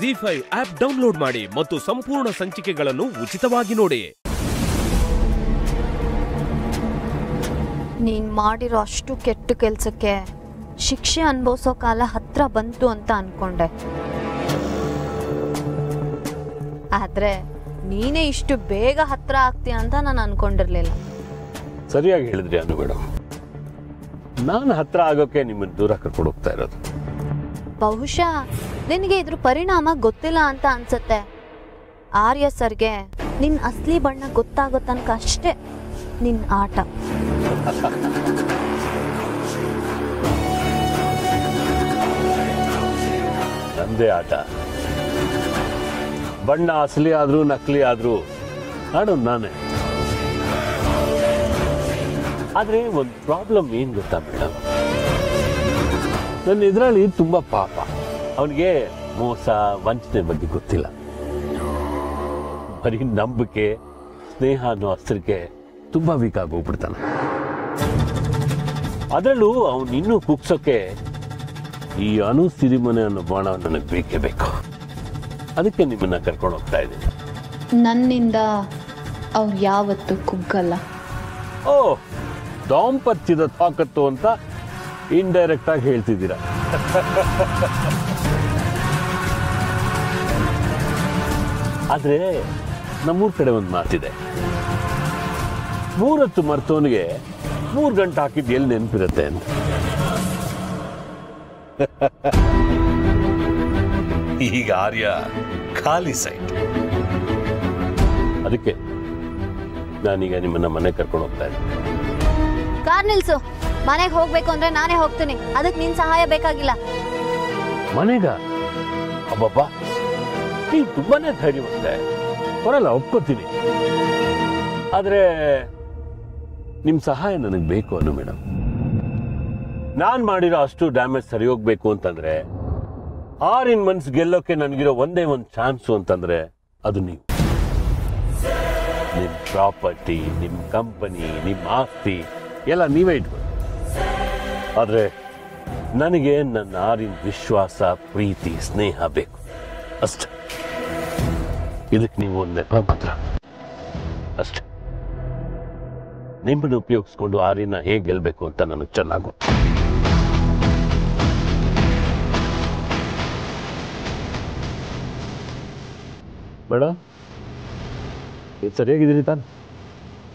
G five app download ಮಾಡಿ ಮತ್ತು ಸಂಪೂರ್ಣ ಸಂಚಿಕೆಗಳನ್ನು ಉಚಿತವಾಗಿ ನೋಡಿ. ನೀನ್ ಮಾಡಿರೋ ಅಷ್ಟು ಕೆಟ್ಟ ಕೆಲ್ಸಕ್ಕೆ ಶಿಕ್ಷೆ ಅನುಭವಿಸೋ ಕಾಲ ಹತ್ರ ಬಂತು ಅಂತ ಅನ್ಕೊಂಡೆ. ಆದ್ರೆ ನೀನೇ ಇಷ್ಟು ಬೇಗ ಹತ್ರ ಆಗ್ತೀಯ ಅಂತ ನಾನು ಅನ್ಕೊಂಡಿರ್ಲಿಲ್ಲ. ಸರಿಯಾಗಿ ಹೇಳಿದ್ರಿ ಅನು ಮೇಡಮ್ ನಾನು ಹತ್ರ ಆಗೋಕೆ ನಿಮ್ಮನ್ನು ದೂರ ಕರ್ಕೊಂಡು ಹೋಗ್ತಾ ಇರೋದು. ಬಹುಶಃ ನಿನಗೆ ಇದ್ರ ಪರಿಣಾಮ ಗೊತ್ತಿಲ್ಲ ಅಂತ ಅನ್ಸುತ್ತೆ. ಆರ್ಯ ಸರ್ಗೆ ನಿನ್ ಅಸ್ಲಿ ಬಣ್ಣ ಗೊತ್ತಾಗೋ ತನಕ ಅಷ್ಟೇ ನಿನ್ ಆಟ. ನಂದೇ ಆಟ. ಬಣ್ಣ ಅಸಲಿ ಆದ್ರೂ ನಕಲಿ ಆದ್ರೂ ಆಡೋದು ನಾನೇ. ಆದ್ರೆ ಒಂದು ಪ್ರಾಬ್ಲಮ್ ಏನ್ ಗೊತ್ತಾ ಮೇಡಮ್ ನನ್ನ ಎದುರಾಳಿ ತುಂಬ ಪಾಪ. ಅವನಿಗೆ ಮೋಸ ವಂಚನೆ ಬಗ್ಗೆ ಗೊತ್ತಿಲ್ಲ. ಬರೀ ನಂಬಿಕೆ ಸ್ನೇಹ ಅನ್ನೋ ಅಸ್ತ್ರಕ್ಕೆ ತುಂಬ ವೀಕ್ ಆಗೋಗ್ಬಿಡ್ತಾನೆ. ಹೋಗ್ಬಿಡ್ತಾನೆ ಅದರಲ್ಲೂ ಅವನು ಇನ್ನೂ ಕುಗ್ಸೋಕೆ ಈ ಅನು ಸಿರಿಮನೆ ಅನ್ನೋ ಬಾಣ ನನಗೆ ಬೇಕೇ ಬೇಕು. ಅದಕ್ಕೆ ನಿಮ್ಮನ್ನ ಕರ್ಕೊಂಡು ಹೋಗ್ತಾ ಇದ್ದೀನಿ. ನನ್ನಿಂದ ಅವ್ರು ಯಾವತ್ತೂ ಕುಗ್ಗಲ್ಲ. ಓ ದಾಂಪತ್ಯದ ತಾಕತ್ತು ಅಂತ ಇಂಡೈರೆಕ್ಟ್ ಆಗಿ ಹೇಳ್ತಿದ್ದೀರಾ? ಆದರೆ ನಮ್ಮೂರ ಕಡೆ ಒಂದು ಮಾತಿದೆ. ಮೂರತ್ತು ಮರ್ತವನಿಗೆ ಮೂರು ಗಂಟೆ ಹಾಕಿದ್ದು ಎಲ್ಲಿ ನೆನಪಿರುತ್ತೆ ಅಂತ. ಈಗ ಆರ್ಯ ಖಾಲಿ ಸೈಟ್. ಅದಕ್ಕೆ ನಾನೀಗ ನಿಮ್ಮನ್ನ ಮನೆ ಕರ್ಕೊಂಡು ಹೋಗ್ತಾ ಇದ್ದೀನಿ. ಕಾರ್ ನಿಲ್ಸು. ಮನೆಗೆ ಹೋಗ್ಬೇಕು ಅಂದ್ರೆ ನಾನೇ ಹೋಗ್ತೀನಿ. ಅದಕ್ಕೆ ನಿನ್ ಸಹಾಯ ಬೇಕಾಗಿಲ್ಲ. ಮನೆಗ? ಅಬ್ಬಬ್ಬಾ. ಧೈರ್ಯ ತುಂಬಾನೇ ಧೈರ್ಯವಂತೆ ಬರಲ್ಲ ಒಪ್ಕೋತೀನಿ. ಆದ್ರೆ, ನಿಮ್ ಸಹಾಯ ನನಗೆ ಬೇಕು ಅನ್ನು ಮೇಡಮ್ ನಾನ್ ಮಾಡಿರೋ ಅಷ್ಟು ಡ್ಯಾಮೇಜ್ ಸರಿ ಹೋಗ್ಬೇಕು ಅಂತಂದ್ರೆ, ಆರಿನ್ ಮನ್ಸ್ ಗೆಲ್ಲೋಕೆ ನನಗಿರೋ ಒಂದೇ ಒಂದು ಚಾನ್ಸು ಅಂತಂದ್ರೆ, ಅದು ನೀವು. ನಿಮ್ ಪ್ರಾಪರ್ಟಿ, ನಿಮ್ ಕಂಪನಿ, ನಿಮ್ ಆಸ್ತಿ, ಎಲ್ಲ ನೀವೇ ಇಟ್ಕೊಳ್ಳಿ. ಆದ್ರೆ ನನಗೆ ನನ್ನ ಆರಿನ ವಿಶ್ವಾಸ, ಪ್ರೀತಿ, ಸ್ನೇಹ ಬೇಕು. ಅಷ್ಟೆ. ಇದಕ್ಕೆ ನೀವು ಒಂದು ನೆಪ ಮಾತ್ರ. ಅಷ್ಟೆ. ನಿಮ್ಮನ್ನು ಉಪಯೋಗಿಸ್ಕೊಂಡು ಆರಿನ ಹೇಗೆ ಗೆಲ್ಲಬೇಕು ಅಂತ ನನಗೆ ಚೆನ್ನಾಗು ಬೇಡ. ಸರಿಯಾಗಿದ್ದೀರಿ ತಾನು.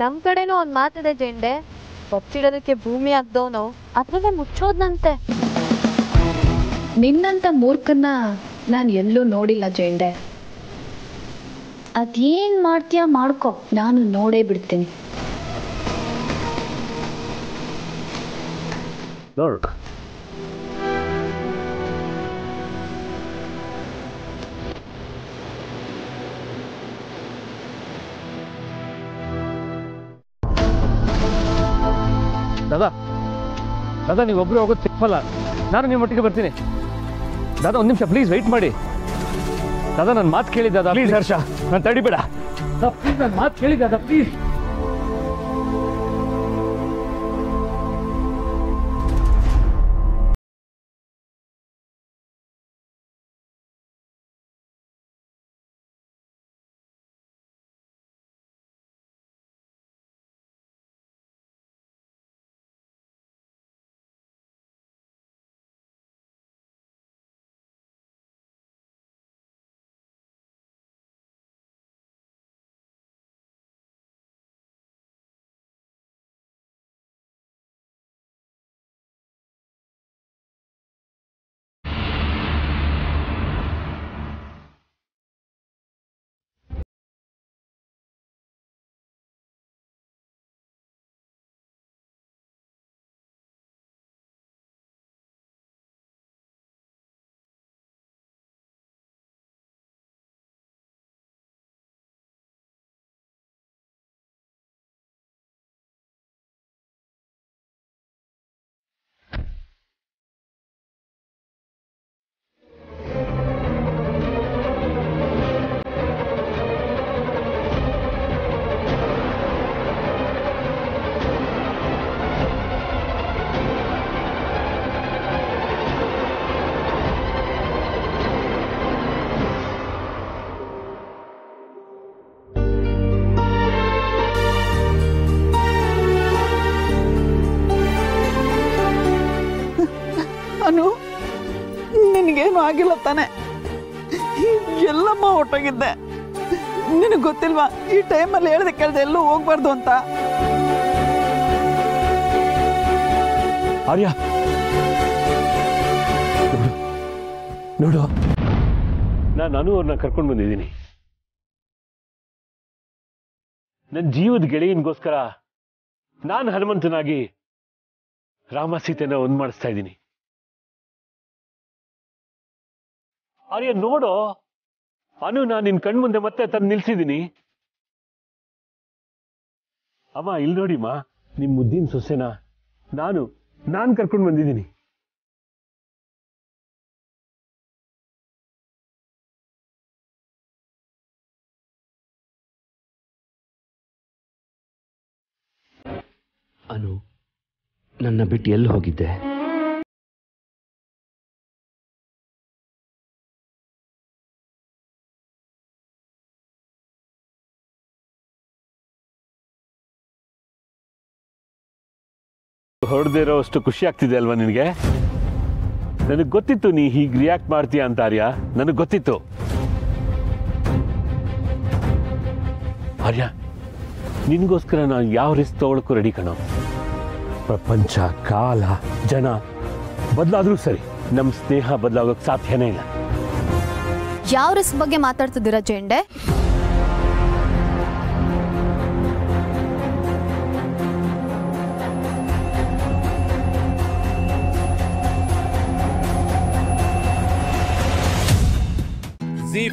ನಮ್ಮ ಕಡೆನೂ ಒಂದು ಮಾತಿದೆ ಜೆಂಡೆ. ಒಪ್ಪಿಡೋದಕ್ಕೆ ಭೂಮಿ ಆಗ್ದವನು ಅದ್ರಲ್ಲೇ ಮುಚ್ಚೋದ್ನಂತೆ ನಿನ್ನಂತ ಮೂರ್ಖನ್ನ ನಾನು ಎಲ್ಲೂ ನೋಡಿಲ್ಲ ಜೈಂಡೆ ಅದೇನ್ ಮಾಡ್ತೀಯ ಮಾಡ್ಕೊ. ನಾನು ನೋಡೇ ಬಿಡ್ತೀನಿ. ನೋಡೋಣ ದಾದಾ ದಾದಾ ನೀವು ಒಬ್ಬರು ಹೋಗೋದು ಸಿಕ್ಕಲ್ಲ ನಾನು ನಿಮ್ಮ ಒಟ್ಟಿಗೆ ಬರ್ತೀನಿ. ದಾದಾ ಒಂದು ನಿಮಿಷ ಪ್ಲೀಸ್ ವೆಯ್ಟ್ ಮಾಡಿ. ದಾದಾ ನನ್ನ ಮಾತು ಕೇಳಿದ್ದಾದ ದಾದಾ ಪ್ಲೀಸ್ ಹರ್ಷ ನಾನು ತಡಿಬೇಡ. ಪ್ಲೀಸ್ ನನ್ನ ಮಾತು ಕೇಳಿದ್ದಾದ ದಾದಾ ಪ್ಲೀಸ್ ಹೊಟ್ಟೋಗಿಲ್ಲ ತಾನೆ. ಎಲ್ಲಮ್ಮ ಹೊಟ್ಟೋಗಿದ್ದೆ ನಿನಗೆ ಗೊತ್ತಿಲ್ವಾ ಈ ಟೈಮಲ್ಲಿ ಹೇಳ್ದೆ ಕೇಳ್ದೆ ಎಲ್ಲೂ ಹೋಗ್ಬಾರ್ದು ಅಂತ. ಆರ್ಯ. ನೋಡು, ನಾನು ನಾನು ಅವ್ರನ್ನ ಕರ್ಕೊಂಡು ಬಂದಿದ್ದೀನಿ. ನನ್ನ ಜೀವದ ಗೆಳೆಯನಿಗೋಸ್ಕರ ನಾನು ಹನುಮಂತನಾಗಿ ರಾಮ ಸೀತೆನ ಒಂದು ಮಾಡಿಸ್ತಾ ಇದ್ದೀನಿ. ಆರ್ಯ, ನೋಡೋ. ಅನು, ನಾನು ನಿನ್ ಕಣ್ಮುಂದೆ ಮತ್ತೆ ತಂದು ನಿಲ್ಸಿದ್ದೀನಿ ಅಮ್ಮ ಇಲ್ಲಿ ನೋಡಿಮ್ಮ ನಿಮ್ ಮುದ್ದಿನ ಸೊಸೆನ? ನಾನು, ನಾನ್ ಕರ್ಕೊಂಡು ಬಂದಿದ್ದೀನಿ ಅನು, ನನ್ನ ಬಿಟ್ಟು ಎಲ್ಲಿ ಹೋಗಿದ್ದೆ? ಹೊಡೆದೇ ಇರೋ ಅಷ್ಟು ಖುಷಿ ಆಗ್ತಿದೆ ಅಲ್ವಾ ನಿನಗೆ? ನನಗೆ ಗೊತ್ತಿತ್ತು ನೀ ಹೀಗೆ ರಿಯಾಕ್ಟ್ ಮಾಡ್ತೀಯ ಅಂತ ಆರ್ಯ. ನನಗೆ ಗೊತ್ತಿತ್ತು. ಆರ್ಯ, ನಿನಗೋಸ್ಕರ ನಾನು ಯಾವ ರಿಸ್ಕ್ ತಗೊಳಕ್ಕೂ ರೆಡಿ ಕಣೋ. ಪ್ರಪಂಚ, ಕಾಲ, ಜನ, ಬದಲಾದ್ರೂ ಸರಿ ನಮ್ಮ ಸ್ನೇಹ ಬದಲಾಗೋಕೆ ಸಾಧ್ಯನೇ ಇಲ್ಲ. ಯಾವ ರಿಸ್ಕ್ ಬಗ್ಗೆ ಮಾತಾಡ್ತಿದ್ದೀರಾ ಜೆಂಡೆ